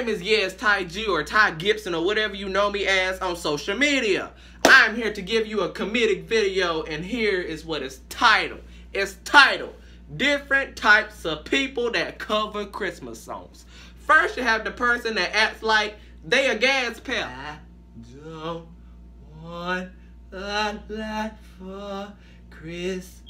name is Yes Ty G or Ty Gibson or whatever you know me as on social media. I'm here to give you a comedic video and here is what it's titled. It's titled Different Types of People That Cover Christmas Songs. First you have the person that acts like they a gas pal. I don't want a lot for Christmas.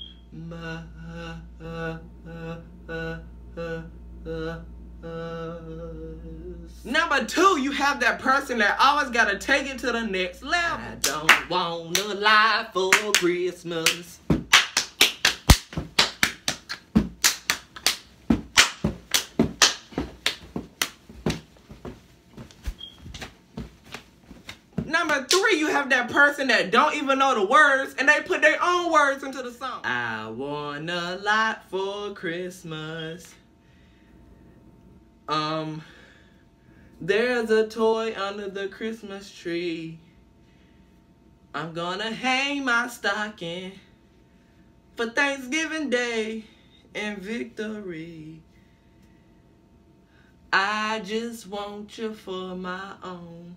Number two, you have that person that always gotta take it to the next level. I don't want a lot for Christmas. Number three, you have that person that don't even know the words and they put their own words into the song. I want a lot for Christmas. Um, there's a toy under the Christmas tree. I'm gonna hang my stocking for Thanksgiving Day and victory. I just want you for my own.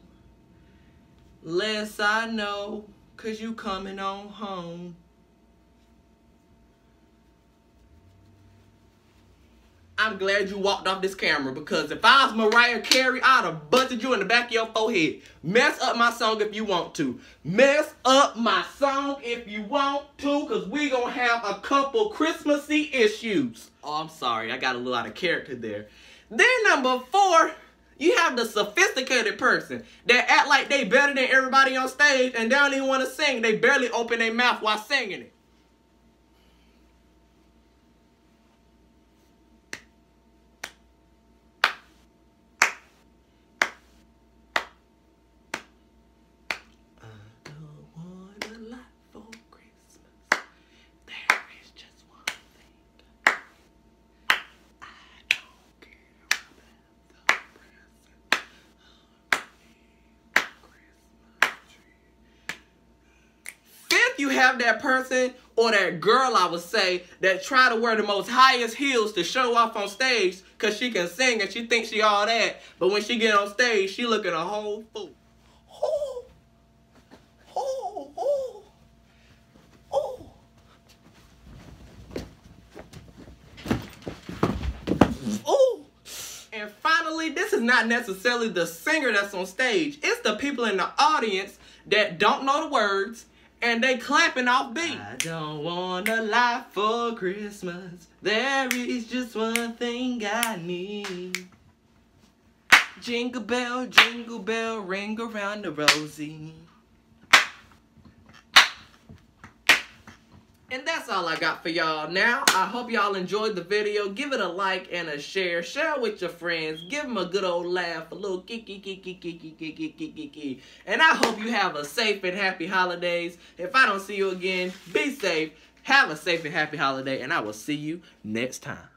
Less I know, cause you coming on home. I'm glad you walked off this camera because if I was Mariah Carey, I'd have busted you in the back of your forehead. Mess up my song if you want to. Mess up my song if you want to because we going to have a couple Christmassy issues. Oh, I'm sorry. I got a little out of character there. Then number four, you have the sophisticated person that act like they better than everybody on stage and they don't even want to sing. They barely open their mouth while singing it. You have that person or that girl, I would say, that try to wear the most highest heels to show off on stage because she can sing and she thinks she all that. But when she get on stage, she looking a whole fool. And finally, this is not necessarily the singer that's on stage. It's the people in the audience that don't know the words and they clapping off beat. I don't want a lot for Christmas. There is just one thing I need. Jingle bell, jingle bell, ring around the rosy. And that's all I got for y'all now. I hope y'all enjoyed the video. Give it a like and a share. Share with your friends. Give them a good old laugh. A little kiki kiki kiki kiki kiki kiki. And I hope you have a safe and happy holidays. If I don't see you again, be safe. Have a safe and happy holiday. And I will see you next time.